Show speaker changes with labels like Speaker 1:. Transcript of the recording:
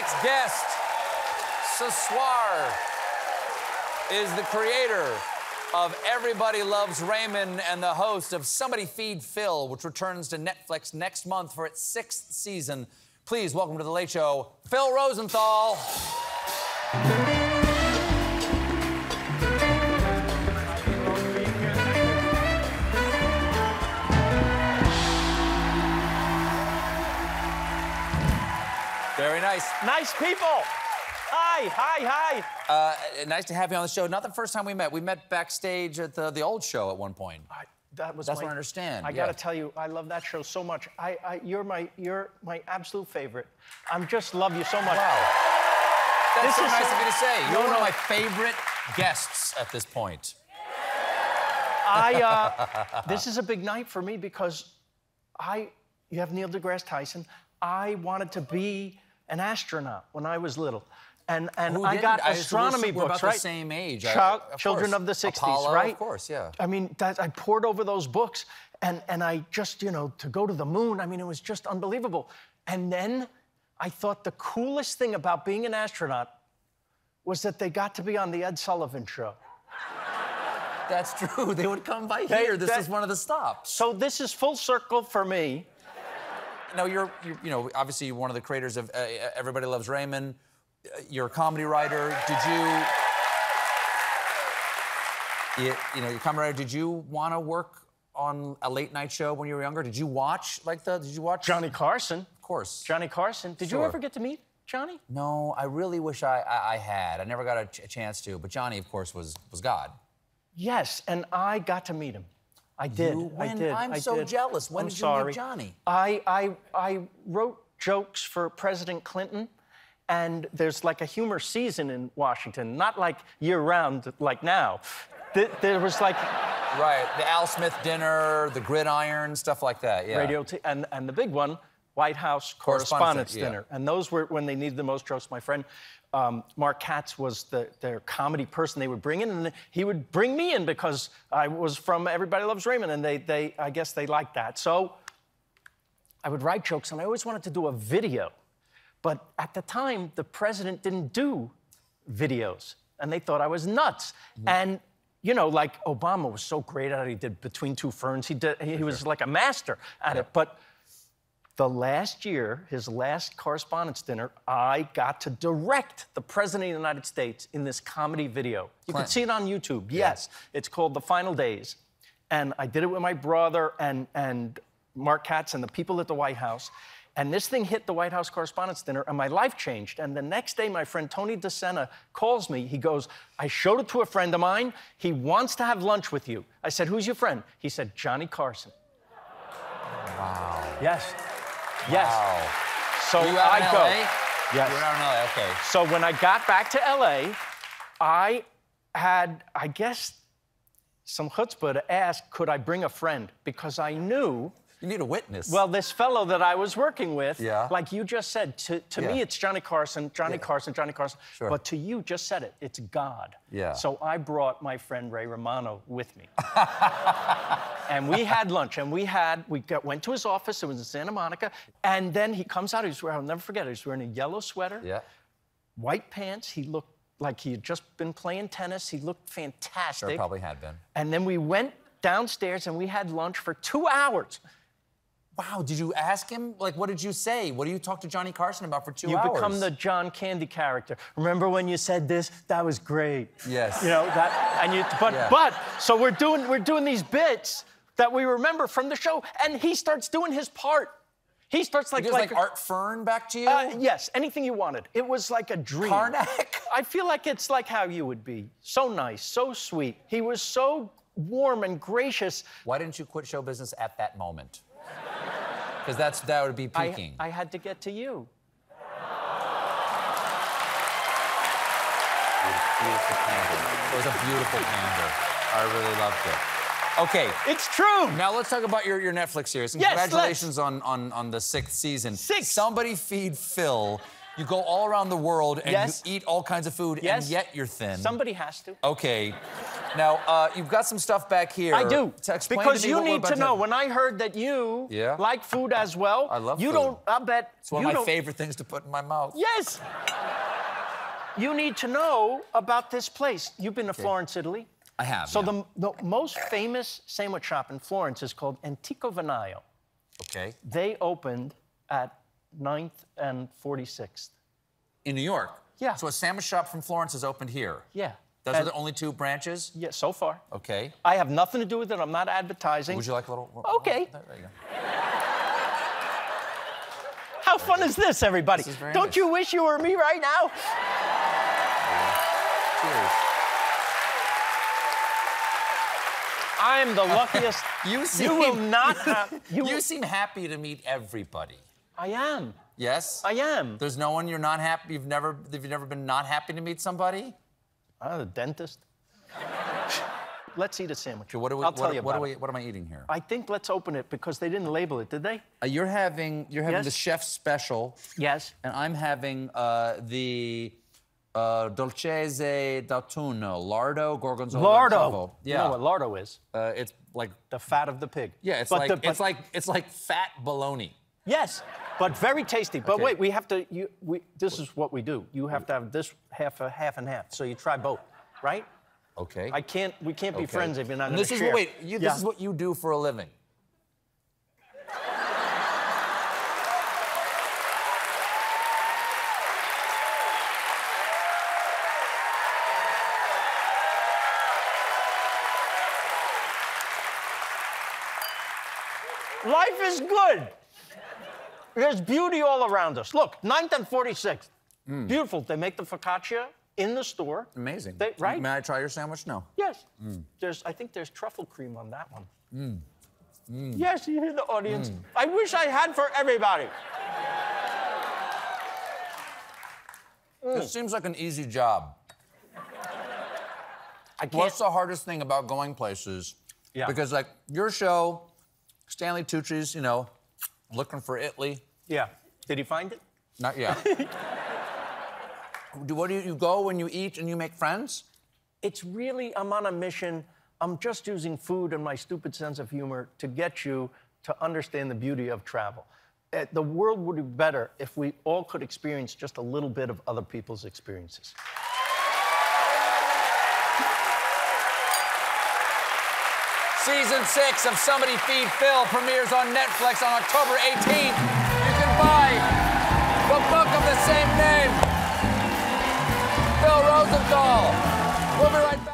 Speaker 1: next guest, Saswar, is the creator of Everybody Loves Raymond and the host of Somebody Feed Phil, which returns to Netflix next month for its sixth season. Please welcome to The Late Show, Phil Rosenthal. Nice.
Speaker 2: People. Hi, hi, hi.
Speaker 1: Uh, nice to have you on the show. Not the first time we met. We met backstage at the, the old show at one point.
Speaker 2: I, that was
Speaker 1: That's
Speaker 2: my,
Speaker 1: what I understand,
Speaker 2: I
Speaker 1: yeah.
Speaker 2: gotta tell you, I love that show so much. I, I, you're my, you're my absolute favorite. I'm just love you so much.
Speaker 1: Wow. That's
Speaker 2: This
Speaker 1: so
Speaker 2: is
Speaker 1: nice of you to say. You're
Speaker 2: No,
Speaker 1: one of my favorite guests at this point.
Speaker 2: I, uh, this is a big night for me because I, you have Neil deGrasse Tyson. I wanted to be an astronaut when I was little. And, and
Speaker 1: Who
Speaker 2: I
Speaker 1: didn't?
Speaker 2: got
Speaker 1: I-
Speaker 2: astronomy books,
Speaker 1: about the
Speaker 2: right?
Speaker 1: same age. I- of
Speaker 2: children
Speaker 1: course.
Speaker 2: of the 60s,
Speaker 1: Apollo,
Speaker 2: right?
Speaker 1: of course, yeah.
Speaker 2: I mean, that, I poured over those books, and, and I just, you know, to go to the moon, I mean, it was just unbelievable. And then I thought the coolest thing about being an astronaut was that they got to be on the Ed Sullivan show.
Speaker 1: That's true. They would come by
Speaker 2: They-
Speaker 1: here. This
Speaker 2: that-
Speaker 1: is one of the stops.
Speaker 2: So this is full circle for me.
Speaker 1: No, you're, you're you know, obviously one of the creators of uh, Everybody Loves Raymond. Uh, You're a comedy writer. Did you, you, you know, you're a comedy writer. Did you want to work on a late night show when you were younger? Did you watch like the? Did you watch
Speaker 2: Johnny Carson.
Speaker 1: Of course.
Speaker 2: Johnny Carson. Did
Speaker 1: Sure.
Speaker 2: you ever get to meet Johnny?
Speaker 1: No, I really wish I, I, I had. I never got a, ch- a chance to. But Johnny, of course, was was God.
Speaker 2: Yes, and I got to meet him. I did.
Speaker 1: You-
Speaker 2: I did.
Speaker 1: I'm
Speaker 2: I
Speaker 1: so
Speaker 2: did.
Speaker 1: jealous. When
Speaker 2: I'm
Speaker 1: did you meet. Johnny?
Speaker 2: I, I, I wrote jokes for President Clinton, and there's like a humor season in Washington, not like year round like now. Th- There was like
Speaker 1: Right. The Al Smith dinner, the gridiron, stuff like that. Yeah.
Speaker 2: radio, t- and, and the big one, White House
Speaker 1: Dinner, yeah.
Speaker 2: Dinner. And those were when they needed the most jokes. My friend um, Mark Katz was the, their comedy person they would bring in, and he would bring me in because I was from Everybody Loves Raymond, and they, they I guess they liked that. So I would write jokes, and I always wanted to do a video. But at the time, the president didn't do videos, and they thought I was nuts. And you know, like Obama was so great at it. He did Between Two Ferns. He did. He was like a master at it. But the last year, his last correspondence dinner, I got to direct the President of the United States in this comedy video. You can see it on YouTube. Yes. It's called The Final Days. And I did it with my brother and, and Mark Katz and the people at the White House. And this thing hit the White House Correspondence Dinner, and my life changed. And the next day, my friend Tony DeSena calls me. He goes, I showed it to a friend of mine. He wants to have lunch with you. I said, Who's your friend? He said, Johnny Carson.
Speaker 1: Wow.
Speaker 2: Yes. Yes.
Speaker 1: Wow.
Speaker 2: So
Speaker 1: you
Speaker 2: I go.
Speaker 1: LA?
Speaker 2: Yes.
Speaker 1: You were out in LA. Okay.
Speaker 2: So when I got back to LA, I had, I guess, some chutzpah to ask, could I bring a friend? Because I knew,
Speaker 1: You need a witness.
Speaker 2: well, this fellow that I was working with,
Speaker 1: Yeah.
Speaker 2: like you just said, to, to
Speaker 1: Yeah.
Speaker 2: me it's Johnny Carson, Johnny
Speaker 1: Yeah.
Speaker 2: Carson, Johnny Carson.
Speaker 1: Sure.
Speaker 2: But to you, just said it, it's God.
Speaker 1: Yeah.
Speaker 2: So I brought my friend Ray Romano with me. and we had lunch, and we had, we got, went to his office, it was in Santa Monica, and then he comes out, he's wearing, I'll never forget it, he's wearing a yellow sweater
Speaker 1: yeah.
Speaker 2: white pants. He looked like he had just been playing tennis. He looked fantastic.
Speaker 1: Sure, probably had been.
Speaker 2: And then we went downstairs and we had lunch for two hours.
Speaker 1: Wow. Did you ask him? Like, what did you say? What do you talk to Johnny Carson about for two
Speaker 2: You
Speaker 1: hours?
Speaker 2: You become the John Candy character. Remember when you said this? That was great.
Speaker 1: Yes.
Speaker 2: You know that, and you. But
Speaker 1: Yeah.
Speaker 2: but so we're doing we're doing these bits that we remember from the show, and he starts doing his part. He starts like
Speaker 1: He was like, Art Fern back to you?
Speaker 2: Uh, yes, anything you wanted. It was like a dream.
Speaker 1: Karnak?
Speaker 2: I feel like it's like how you would be. So nice, so sweet. He was so warm and gracious.
Speaker 1: Why didn't you quit show business at that moment? Because that's that would be
Speaker 2: I,
Speaker 1: peaking.
Speaker 2: I had to get to you.
Speaker 1: beautiful. It was a beautiful pander. I really loved it. Okay.
Speaker 2: It's true.
Speaker 1: Now let's talk about your, your Netflix series. And
Speaker 2: Yes,
Speaker 1: Congratulations on, on, on the sixth season.
Speaker 2: Six.
Speaker 1: Somebody feed Phil. You go all around the world and
Speaker 2: Yes.
Speaker 1: you eat all kinds of food,
Speaker 2: Yes.
Speaker 1: and yet you're thin.
Speaker 2: Somebody has to.
Speaker 1: Okay. Now, uh, you've got some stuff back here.
Speaker 2: I do.
Speaker 1: To explain
Speaker 2: because
Speaker 1: to me
Speaker 2: you need to know. When I heard that you
Speaker 1: Yeah?
Speaker 2: like food as well,
Speaker 1: I love
Speaker 2: you
Speaker 1: food.
Speaker 2: don't. I bet
Speaker 1: It's one of my
Speaker 2: don't.
Speaker 1: favorite things to put in my mouth.
Speaker 2: Yes. You need to know about this place. You've been to Florence, Italy.
Speaker 1: I have.
Speaker 2: So
Speaker 1: yeah.
Speaker 2: the, the most famous sandwich shop in Florence is called Antico Vinaio.
Speaker 1: Okay.
Speaker 2: They opened at 9th and 46th.
Speaker 1: In New York.
Speaker 2: Yeah.
Speaker 1: So a sandwich shop from Florence has opened here.
Speaker 2: Yeah.
Speaker 1: Those are the only two branches.
Speaker 2: Yeah, so far.
Speaker 1: Okay.
Speaker 2: I have nothing to do with it. I'm not advertising.
Speaker 1: Would you like a little?
Speaker 2: Okay.
Speaker 1: There you go.
Speaker 2: How fun is this, everybody?
Speaker 1: This is
Speaker 2: Don't
Speaker 1: nice.
Speaker 2: you wish you were me right now?
Speaker 1: Cheers.
Speaker 2: I am the luckiest.
Speaker 1: You seem.
Speaker 2: you will not have. You,
Speaker 1: You
Speaker 2: will-
Speaker 1: seem happy to meet everybody.
Speaker 2: I am.
Speaker 1: Yes.
Speaker 2: I am.
Speaker 1: There's no one you're not happy. You've never. You've never been not happy to meet somebody.
Speaker 2: I'm the dentist. let's eat a sandwich.
Speaker 1: Okay. What do we?
Speaker 2: I'll
Speaker 1: what,
Speaker 2: tell you
Speaker 1: what
Speaker 2: about
Speaker 1: do
Speaker 2: it.
Speaker 1: we? What am I eating here?
Speaker 2: I think let's open it because they didn't label it, did they?
Speaker 1: Uh, you're having. You're having
Speaker 2: Yes.
Speaker 1: the chef special,
Speaker 2: Yes.
Speaker 1: and I'm having uh, the. Uh, dolcese d'autunno, lardo gorgonzola.
Speaker 2: Lardo.
Speaker 1: truffle.
Speaker 2: You
Speaker 1: Yeah.
Speaker 2: know what lardo is?
Speaker 1: Uh, it's like
Speaker 2: The fat of the pig.
Speaker 1: yeah, it's
Speaker 2: But
Speaker 1: like
Speaker 2: the- but-
Speaker 1: it's like it's like fat bologna.
Speaker 2: Yes, but very tasty. But
Speaker 1: Okay.
Speaker 2: wait, we have to. You, we, this is what we do. You have to have this half a half and half. So you try both, right?
Speaker 1: Okay.
Speaker 2: I can't. We can't be
Speaker 1: Okay.
Speaker 2: friends if you're not
Speaker 1: And this is
Speaker 2: share.
Speaker 1: what wait. You,
Speaker 2: Yeah.
Speaker 1: This is what you do for a living.
Speaker 2: Life is good. There's beauty all around us. Look, 9th and 46th.
Speaker 1: Mm.
Speaker 2: Beautiful. They make the focaccia in the store.
Speaker 1: Amazing.
Speaker 2: They, right?
Speaker 1: May I try your sandwich? No.
Speaker 2: Yes.
Speaker 1: Mm.
Speaker 2: There's, I think there's truffle cream on that one. Yes, you hear the audience. I wish I had for everybody.
Speaker 1: This seems like an easy job. What's the hardest thing about going places?
Speaker 2: Yeah.
Speaker 1: Because like your show, Stanley Tucci's, you know, looking for Italy.
Speaker 2: Yeah. Did he find it?
Speaker 1: Not yet. do what do you, you go when you eat and you make friends?
Speaker 2: It's really, I'm on a mission. I'm just using food and my stupid sense of humor to get you to understand the beauty of travel. Uh, the world would be better if we all could experience just a little bit of other people's experiences.
Speaker 1: Season six of Somebody Feed Phil premieres on Netflix on October 18th. Buy the book of the same name. Phil Rosenthal. We'll be right back.